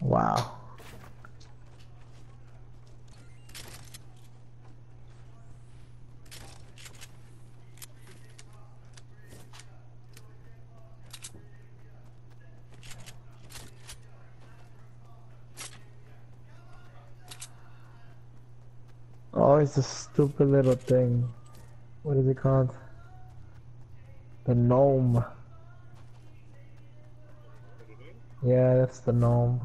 Wow. Oh, it's a stupid little thing. What is it called? The gnome. Yeah, that's the gnome.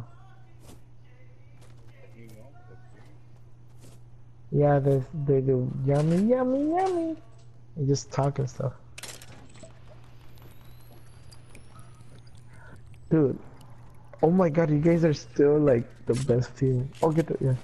Yeah, they they do yummy, yummy, yummy. Just talk and stuff. Dude, oh my god, you guys are still like the best team. Oh, get the yeah.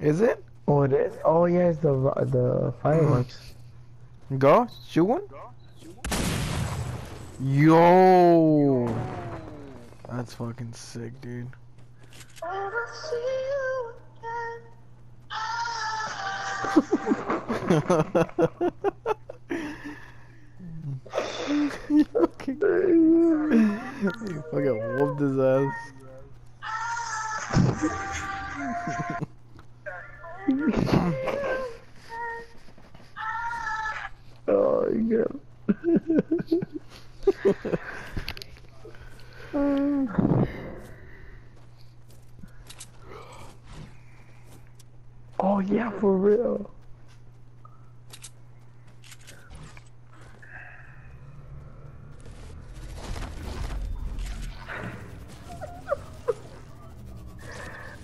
Is it? Oh, it is. Oh yeah, it's the the fireworks. Go, shoot one. Yo, that's fucking sick, dude. you fucking, whooped his ass. Oh yeah. oh yeah, for real.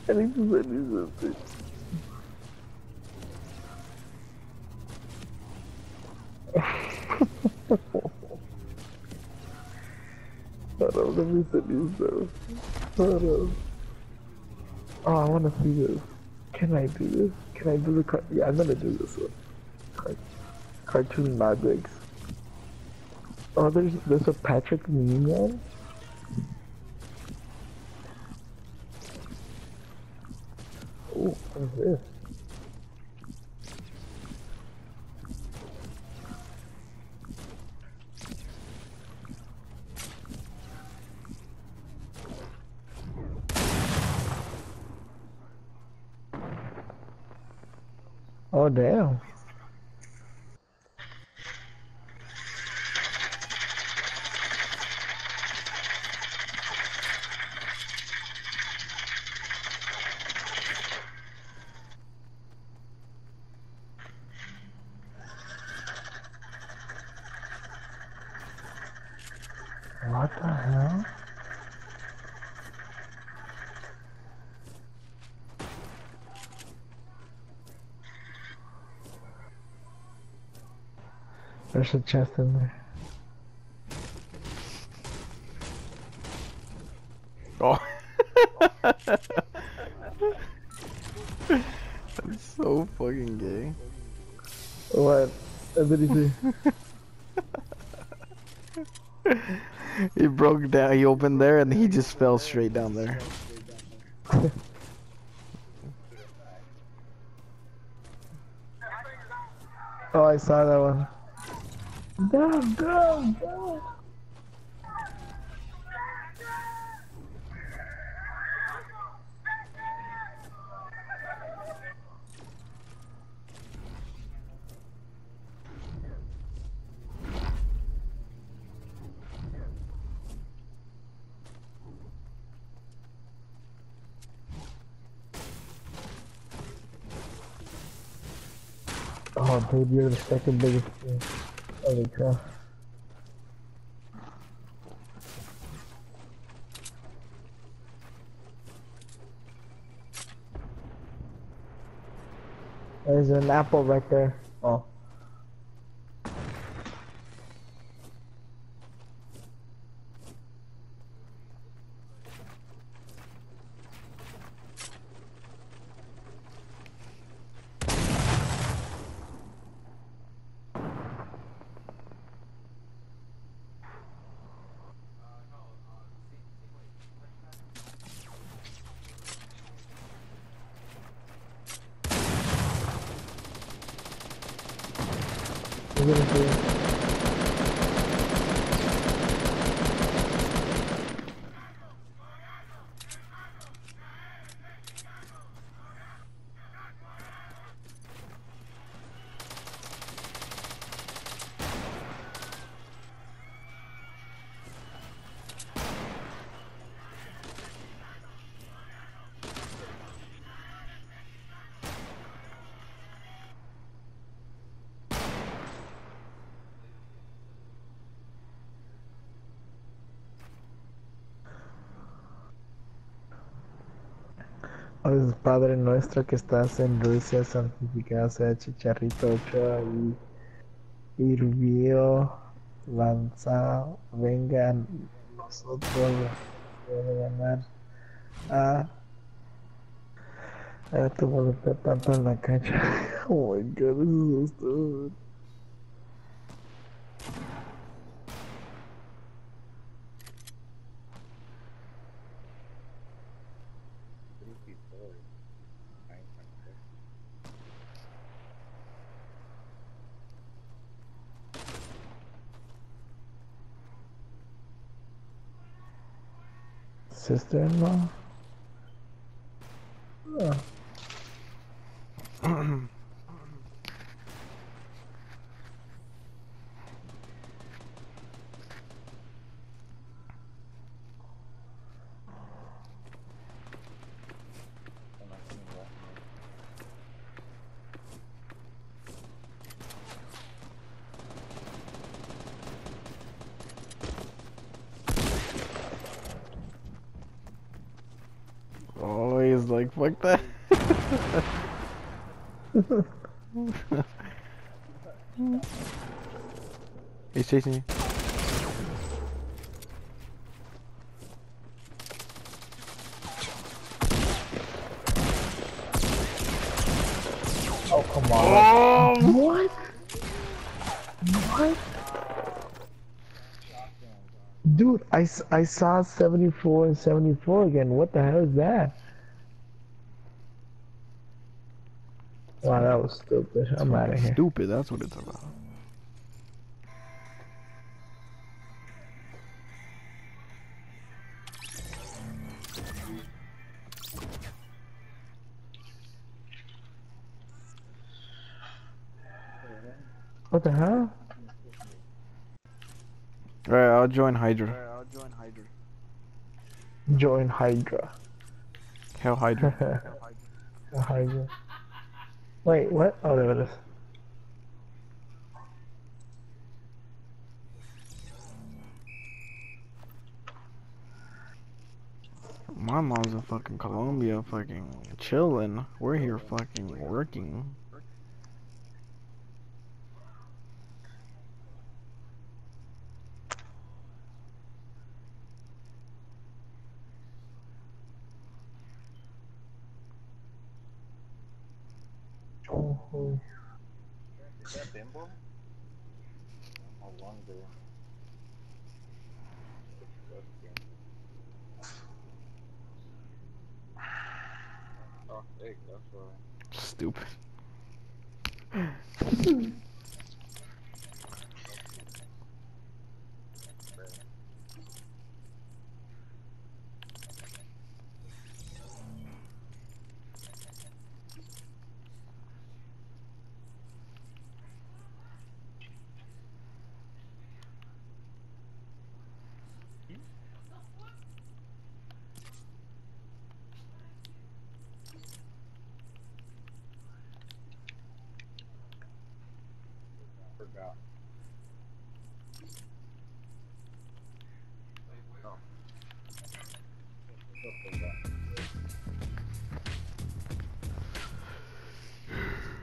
I need to send you something. Hold on, let me send you stuff. Hold on. Oh, I wanna see this. Can I do this? Can I do the car- Yeah, I'm gonna do this one. Car- cartoon magics. Oh, there's there's a Patrick meme one. Oh, what's this? Oh damn. What the hell? There's a chest in there. Oh. That's so fucking gay. What? What did he say? He broke down, he opened there and he just fell straight down there. Oh, I saw that one. Go, go, go. Oh, dude, you're the second biggest. Holy crap. There's an apple right there. Gonna Padre nuestro que estás en Rusia, santificado sea Chicharrito Ochoa y Irvio lanzado, vengan nosotros de ganar a a tu tanto en la cancha. Oh my god, eso es Sister-in-law? Oh. When I seen that, Oh, he's like, fuck that. he's chasing you. Oh, come on. Oh. What? What? Dude, I, I saw 74 and 74 again. What the hell is that? Wow, that was stupid. I'm out of here. Stupid, that's what it's about. What the hell? Alright, I'll join Hydra. I'll join Hydra. Join Hydra. Hell Hydra. Hydra. Wait, what? Oh, there it is. My mom's in fucking Colombia, fucking chilling. We're here fucking working. Oh, Is that Bimbo? No longer. That's right. Stupid.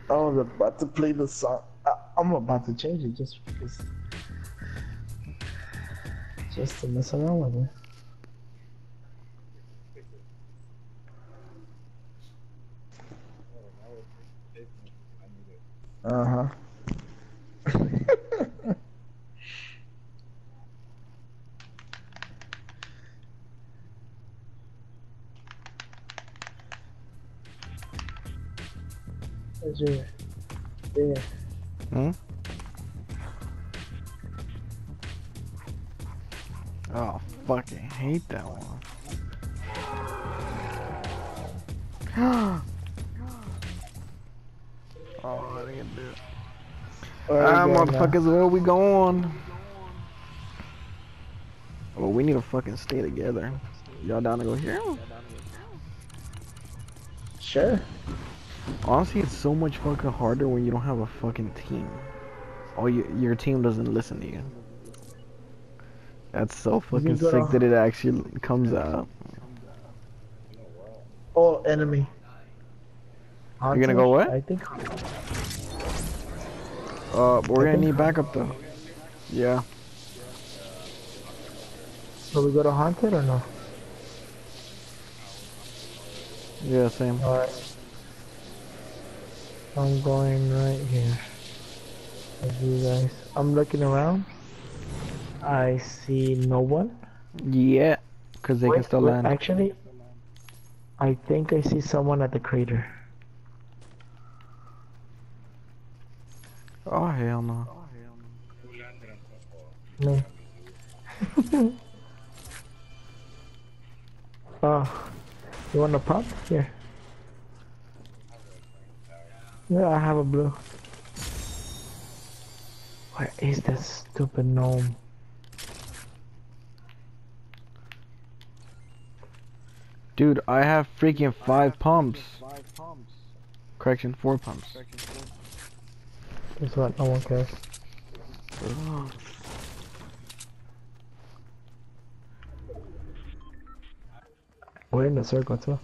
I was about to play the song. I, I'm about to change it just because. Just to mess around with it. Uh huh. Junior. Junior. Hmm? Oh, fucking hate that one. oh, I didn't do it. Where Ah, we now? motherfuckers, where we going? Well, we need to fucking stay together. Y'all down to go here? Sure. Honestly, it's so much fucking harder when you don't have a fucking team. Or you, your team doesn't listen to you. That's so fucking sick that it actually comes out. Oh, enemy. You're gonna go what? I think. Uh, we're I gonna need backup though. Yeah. So we go to haunted or no? Yeah, same. Alright. I'm going right here. With you guys. I'm looking around. I see no one. Yeah, cause they can still wait, land. Actually, I think I see someone at the crater. Oh hell no. Me. oh, you want a pump? Here. Yeah, I have a blue. Where is this stupid gnome? Dude, I have freaking five pumps. Correction, four pumps. Guess what? No one cares. We're in a circle too.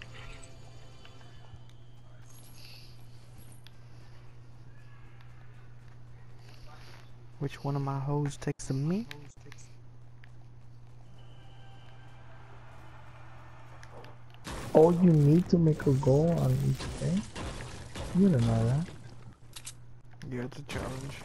Which one of my hoes takes to me? All you need to make a goal on each thing? You don't know that. Yeah, it's a challenge.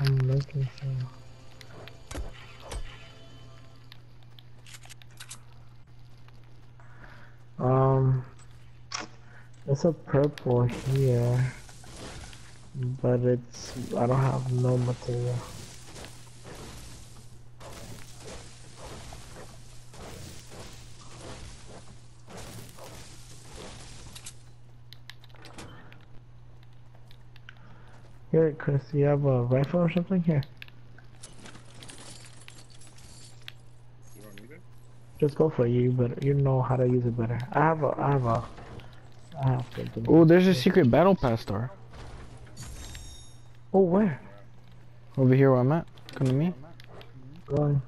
I'm looking for. It's a purple here, but it's I don't have no material. Here, Chris, you have a rifle or something? Here, You don't need it? just go for you, but you know how to use it better. I have a, I have a, I have something. Oh, there's a secret battle pass star. Oh, where? Over here where I'm at. Come to me. Going.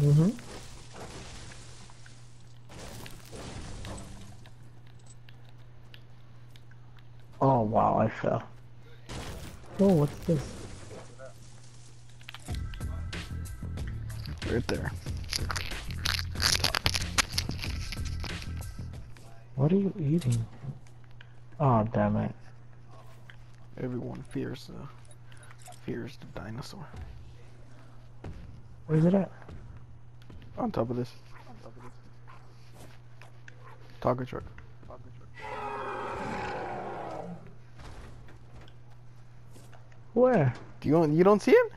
Mm-hmm. Oh wow, I fell. Oh, what's this? Right there. What are you eating? Oh, damn it. Everyone fears uh fears the dinosaur. Where's it at? On top of this. On top of this. Taco truck. Where? Do you don't you don't see it?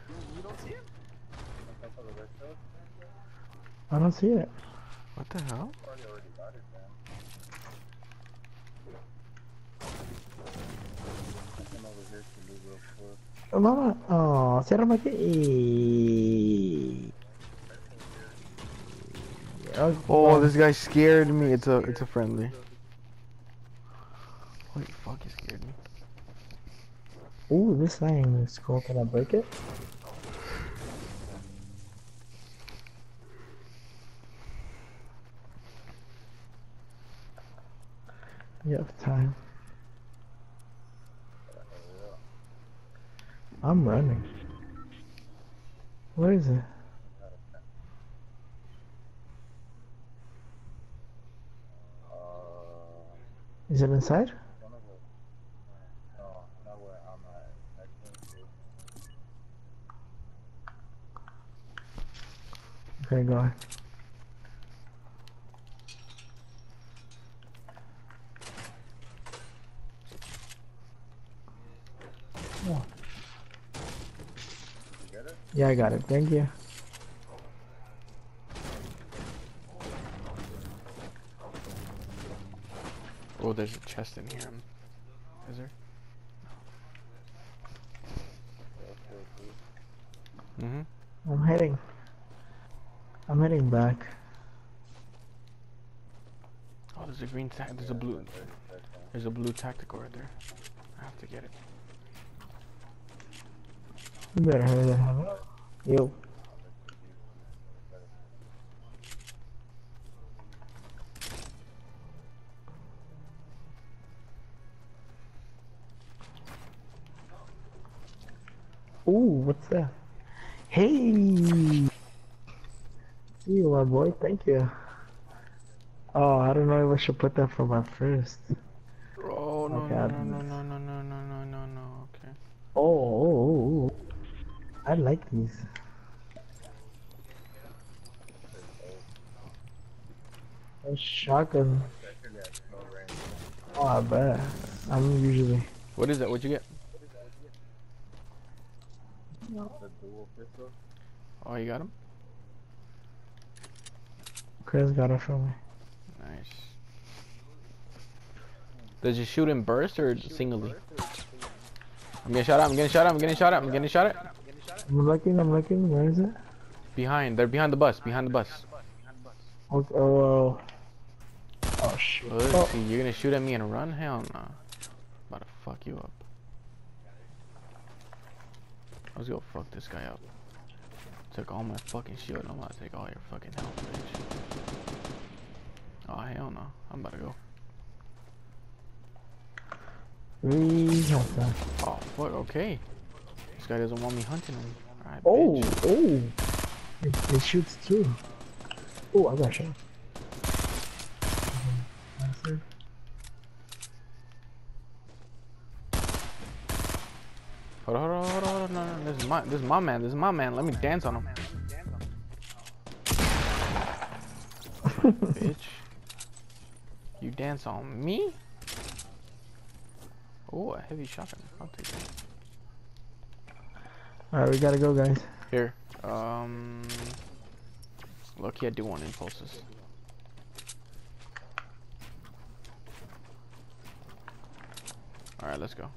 I don't see it. What the hell? Come over here to do real quick. Oh, Mama, oh, ciérrame aquí. Oh, this guy scared me. It's a it's a friendly. Holy fuck, he scared me. Ooh, this thing is cool. Can I break it? You have time. I'm running. Where is it? Is it inside? Okay, go ahead. Oh. get it? Yeah, I got it. Thank you. Oh, there's a chest in here. Is there? Mm-hmm. I'm heading. I'm heading back. Oh, there's a green tac. There's a blue. There's a blue tactical right there. I have to get it. You better hurry the hell up. Yo. Ooh, what's that? Hey! See you, my boy. Thank you. Oh, I don't know if I should put that for my first. Oh no Okay, no I'll no do no this. no no no no no no no. Okay. Oh, oh, oh, oh. I like these. A shotgun. Especially at close range. Oh, I bet. I'm usually. What is that? What'd you get? Pistol. Oh, you got him. Chris got it from me. Nice. Does you shoot in burst or singly? I'm getting shot at. I'm getting shot at. I'm getting shot at. I'm getting shot at. I'm looking, I'm looking. Where is it? Behind. They're behind the bus. Behind the bus. Oh, oh, oh shit. Oh, see. You're gonna shoot at me and run? Hell no. About to fuck you up. Let's go fuck this guy up. Took all my fucking shield. I'm about to take all your fucking health, bitch. Oh hell no. I'm about to go. three health. Oh fuck. Okay. This guy doesn't want me hunting him. Alright. Oh, bitch. oh. It, it shoots too. Oh, I got shot. Hold on, hold on, hold on, hold on. No, no, this is my, this is my man. This is my man. Let me dance on him. Bitch. You dance on me? Oh, a heavy shotgun. I'll take that. Alright, we gotta go, guys. Here. Um. Lucky I do want impulses. Alright, let's go.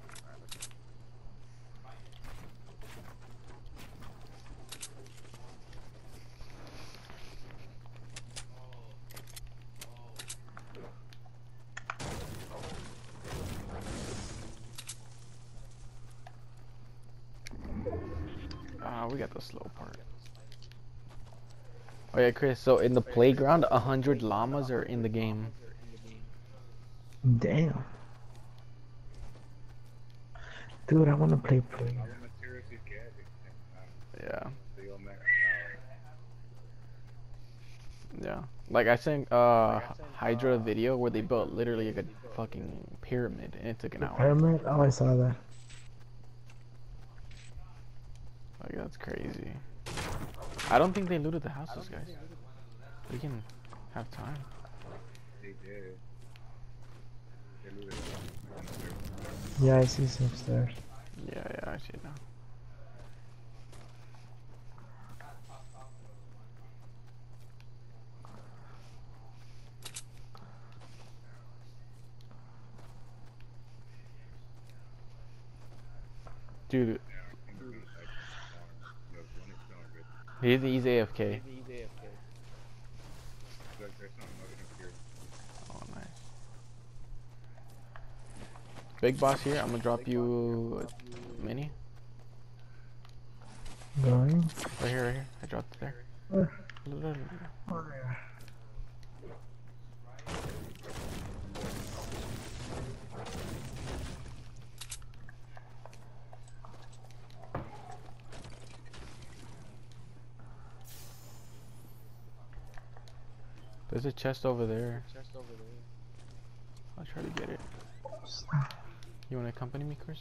We got the slow part. Oh yeah, Chris. So in the playground, a hundred llamas are in the game. Damn. Dude, I wanna play play. All the materials you get, you can, um, Yeah, so you'll max out. yeah. Like I sent uh Hydra video where they built literally like a fucking pyramid and it took an hour. Pyramid? Oh, I saw that. Like that's crazy. I don't think they looted the houses, guys. We can have time. They did. They looted. Yeah, I see some stairs. Yeah, yeah, I see it now. Dude, Yeah, I think we, like, farm. Look, one is feeling good. he's, he's AFK. there's some nothing up here. Oh, nice. Big boss here. I'm gonna drop you a mini. Going. Right here, right here. I dropped it there. Where? Look, There's a chest over there. I'll try to get it. You wanna accompany me, Chris?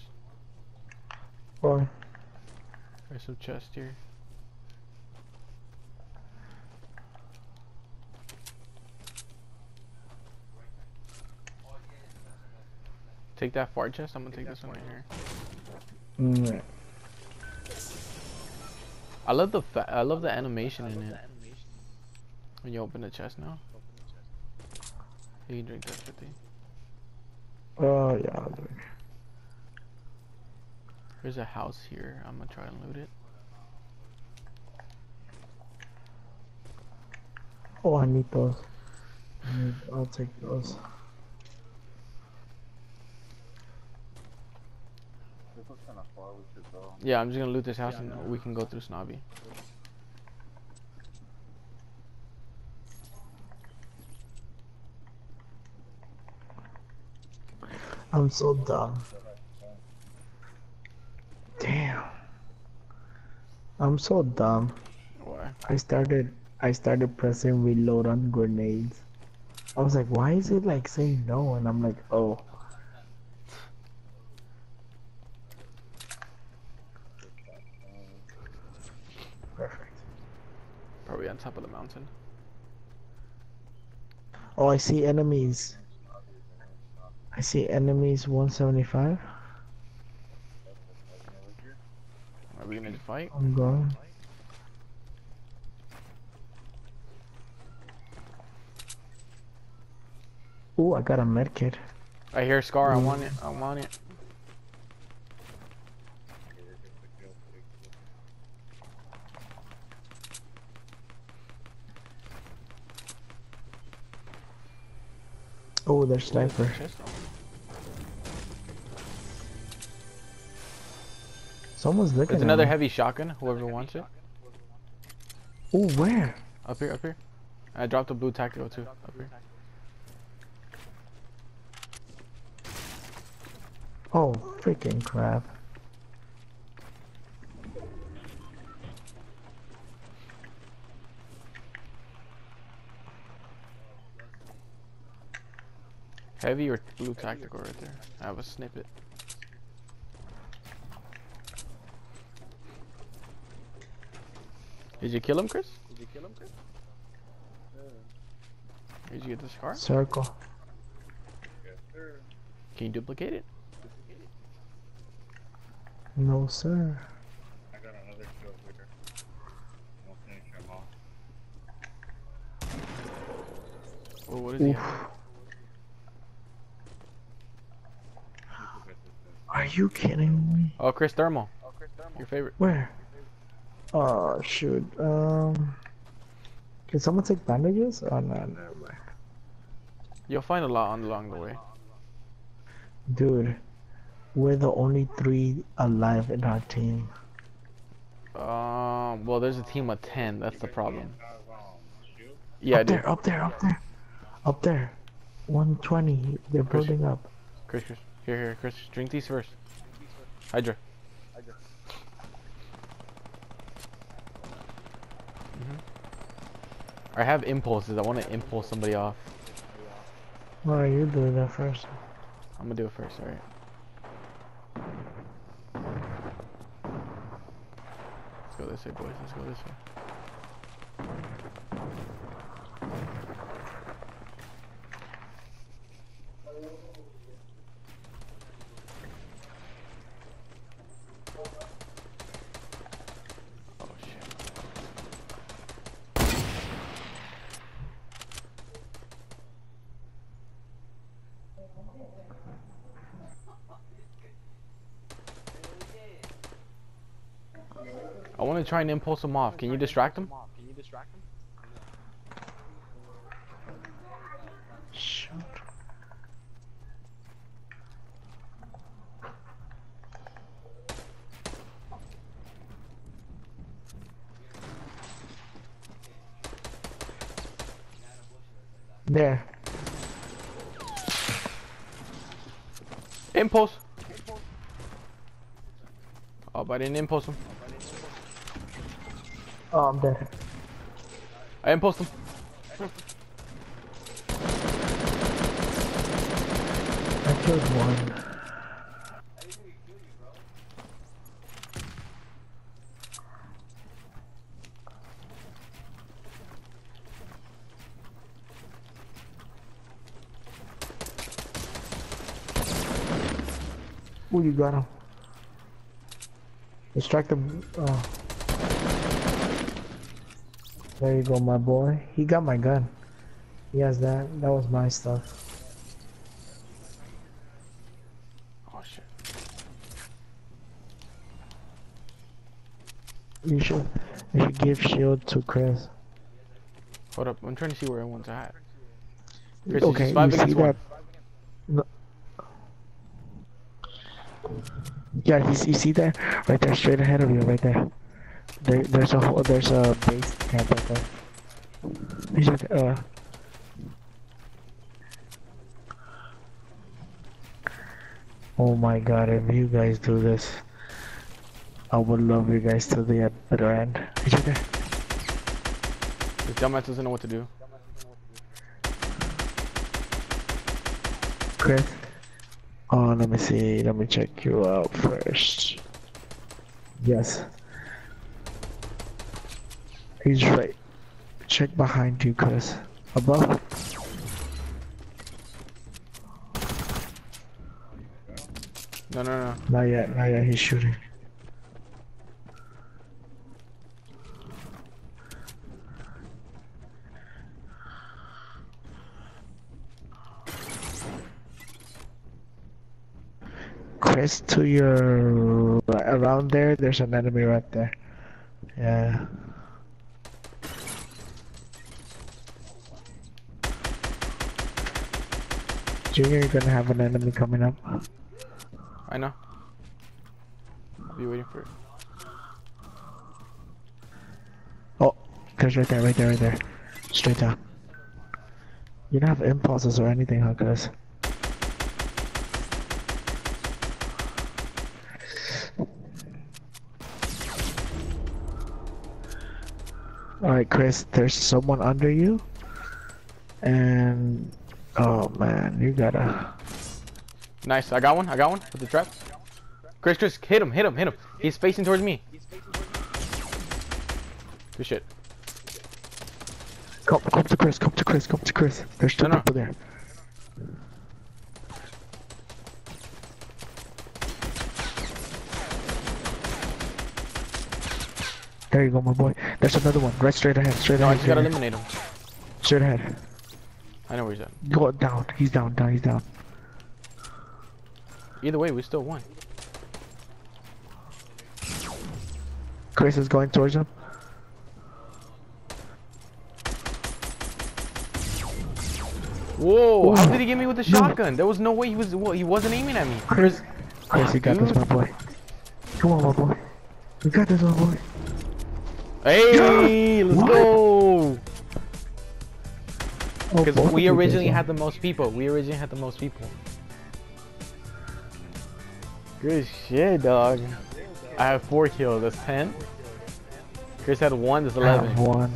Why? There's some chest here. Take that far chest. I'm gonna take this one right here. Mm, I love the fa- I love the animation in it. When you open the chest now, you can drink that shit. thing. Oh uh, yeah. I'll drink. There's a house here. I'm gonna try and loot it. Oh, I need those. I need, I'll take those. This looks kind of far. We should go. Yeah, I'm just gonna loot this house and we can go through Snobby. I'm so dumb. Damn. I'm so dumb. Why? I started I started pressing reload on grenades. I was like, why is it like saying no? And I'm like, oh. Perfect. Probably on top of the mountain. Oh, I see enemies. I see enemies 175. Are we gonna fight? I'm going. Ooh, I got a medkit. I hear Scar. I mm. want it. I want it. Oh, there's sniper. Someone's looking There's another heavy shotgun. Whoever wants it. Oh, where? Up here. Up here. I dropped a blue tactical too. Up here. Oh, freaking crap. Heavy or blue tactical right there. I have a snippet. Did you kill him, Chris? Did you kill him, Chris? Did you get the scar? Circle. Yes, sir. Can you duplicate it? No, sir. I got another kill here. We'll finish him off. Oh, what is he? Oof. Are you kidding me? Oh, Chris Thermal. Oh, Your favorite. Where? Oh, shoot. Um. Can someone take bandages? Oh, no, never mind. You'll find a lot on along the way. Dude, we're the only three alive in our team. Um, well, there's a team of ten. That's the problem. Yeah, up there, up there, up there. Up there. 120. They're Chris. building up. Chris, Chris, here, here, Chris. Drink these first. Hydra. I have impulses. I want to impulse somebody off. Why are you doing that first? I'm gonna do it first. All right. Let's go this way, boys. Let's go this way. Oh shit. I want to try and impulse him off. Can you distract him? Shoot. There. Impulse. Oh, but I didn't impulse him. Oh, I'm dead. I impulsed him. I killed one. Ooh, you bro. You got him. Distract him. Oh. There you go, my boy. He got my gun. He has that. That was my stuff. Oh shit. You should, you should give shield to Chris. Hold up. I'm trying to see where everyone's at. Chris, it's okay, five you see one. that? No. Yeah, you see that right there, straight ahead of you, right there. There, there's a whole, there's a base camp right there. Right uh, Oh my god, if you guys do this, I would love you guys to the end. He's right there. This dumbass doesn't know what to do. Chris. Oh, let me see. Let me check you out first. Yes. He's right. Check behind you, Chris. Above. No, no, no. Not yet. Not yet. He's shooting. Chris, to your around there, there's an enemy right there. Yeah. Junior, you're gonna have an enemy coming up. I know. I'll be waiting for it. Oh, there's right there, right there, right there. Straight down. You don't have impulses or anything, huh, Chris? Alright, Chris, there's someone under you. And... Oh, man, you gotta... Nice. I got one. I got one with the trap. Chris, Chris, hit him, hit him, hit him. He's facing towards me. Good shit. Come, come to Chris, come to Chris, come to Chris. There's two No, no. there. There you go, my boy. There's another one, right straight ahead, straight No, I just gotta eliminate him. Straight ahead. I know where he's at. Go down. He's down, down, he's down. Either way, we still won. Chris is going towards him. Whoa! How did he get me with the shotgun? There was no way he was. Well, he wasn't aiming at me. Chris, Chris, you got this, my boy. Come on, my boy. You got this, my boy. Hey, let's What? go! Oh, Because of we originally had the most people. We originally had the most people. Good shit, dog. I have four kills. That's ten. Chris had one. That's I have eleven. one.